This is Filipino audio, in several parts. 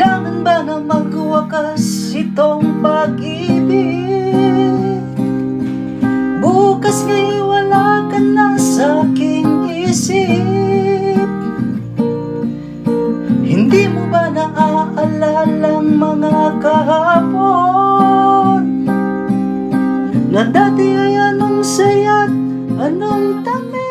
Kailangan ba na magwakas itong pag-ibig? Bukas nga'y wala ka na sa aking isip Hindi mo ba naaalala mga kahapon? Na dati ay anong saya't anong tamis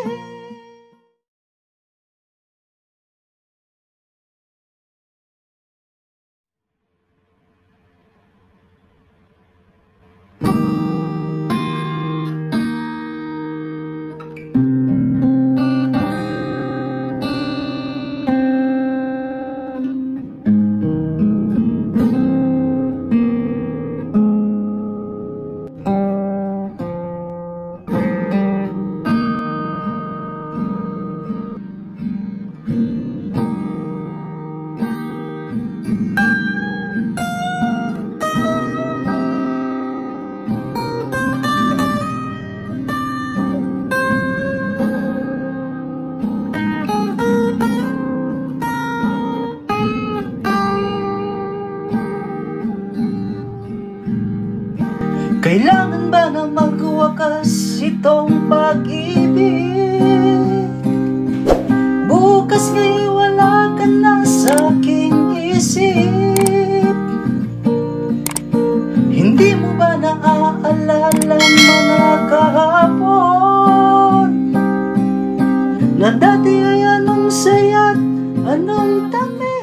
Kailangan ba na magwakas itong pag-ibig? Bukas nga'y wala ka na sa aking isip Hindi mo ba naaalala mga kahapon? Na dati ay anong saya't anong tamis?